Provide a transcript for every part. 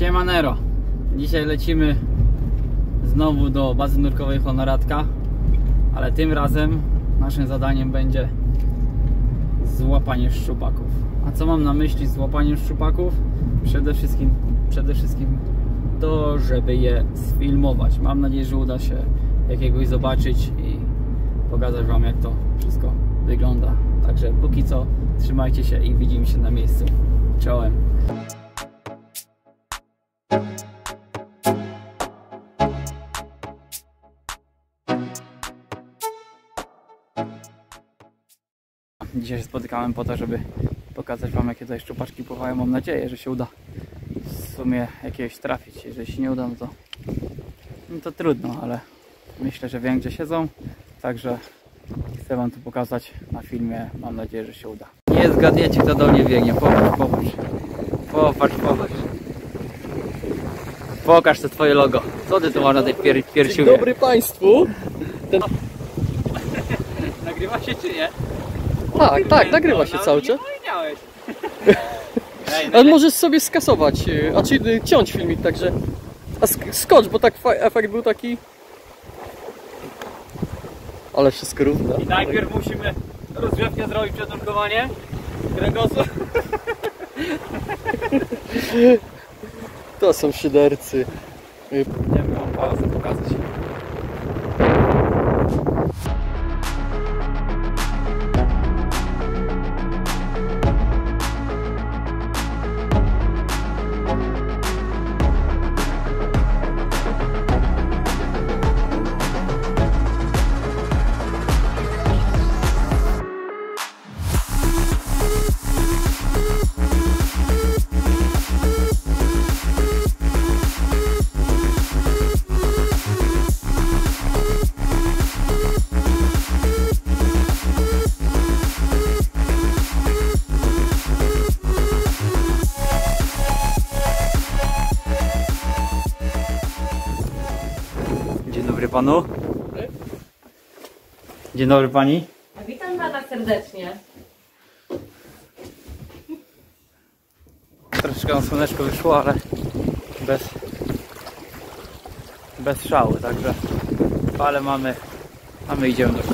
Siemanero. Dzisiaj lecimy znowu do bazy nurkowej Honoratka, ale tym razem naszym zadaniem będzie złapanie szczupaków. A co mam na myśli z złapaniem szczupaków? Przede wszystkim, przede wszystkim to, żeby je sfilmować. Mam nadzieję, że uda się jakiegoś zobaczyć i pokazać Wam jak to wszystko wygląda. Także póki co trzymajcie się i widzimy się na miejscu. Czołem. Dzisiaj się spotykałem po to, żeby pokazać Wam jakie tutaj szczupaczki pływają. Mam nadzieję, że się uda w sumie jakiegoś trafić. Jeżeli się nie uda, no to, no to trudno, ale myślę, że wiem gdzie siedzą. Także chcę Wam to pokazać na filmie. Mam nadzieję, że się uda. Nie zgadniecie kto do mnie biegnie. Popatrz, popatrz. Popatrz, popatrz. Pokaż to Twoje logo. Co Ty tu masz na tej pier dobry Państwu. Ten... Nagrywa się czy nie? Tak, tak, nagrywa No, się cały czas. Ej, Ale możesz sobie skasować, y, a czy ciąć filmik, także... A sk skocz, bo tak efekt był taki... Ale wszystko równo. I najpierw musimy rozgrzewkę zrobić przed nurkowaniem. Kręgosłup. To są szydercy. Pauzę pokazać. Panu. Dzień dobry pani. Witam pana serdecznie. Troszeczkę na słoneczko wyszło, ale bez bez szału, także ale mamy, a my idziemy nurkować.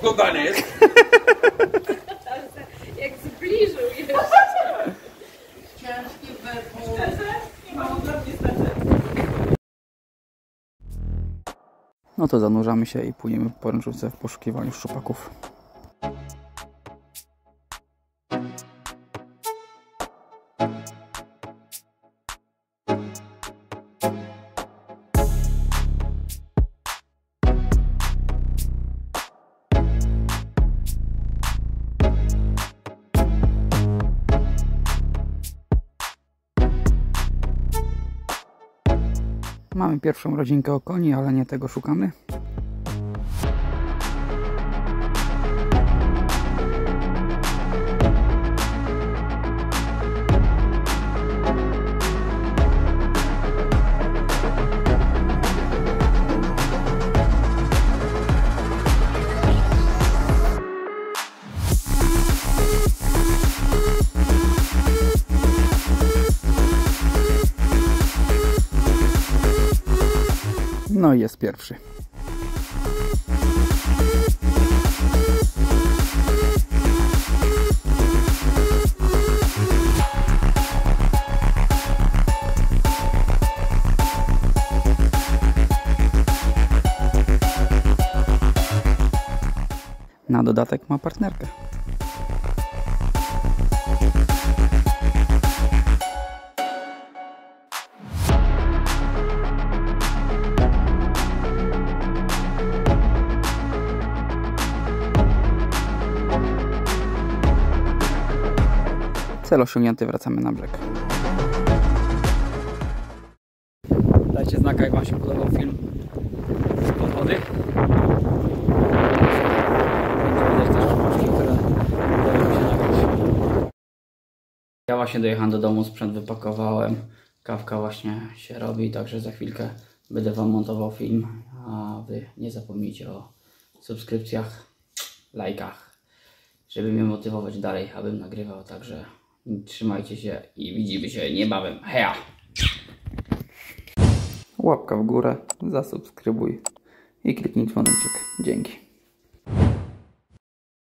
Podglądanie jest? Jak zbliżył jeszcze. No to zanurzamy się i płyniemy po ręczówce w poszukiwaniu szczupaków. Mamy pierwszą rodzinkę okoni, ale nie tego szukamy. No i jest pierwszy. Na dodatek ma partnerkę. Cel osiągnięty, wracamy na brzeg. Dajcie znaka, jak Wam się podobał film z pod wody. Będzie widać też czubaszki, które udało mi się nagrać. Ja właśnie dojechałem do domu, sprzęt wypakowałem, Kawka właśnie się robi, także za chwilkę będę Wam montował film, a Wy nie zapomnijcie o subskrypcjach, lajkach, żeby mnie motywować dalej, abym nagrywał, także trzymajcie się i widzimy się niebawem. Heja! Łapka w górę, zasubskrybuj i kliknij dzwoneczek. Dzięki.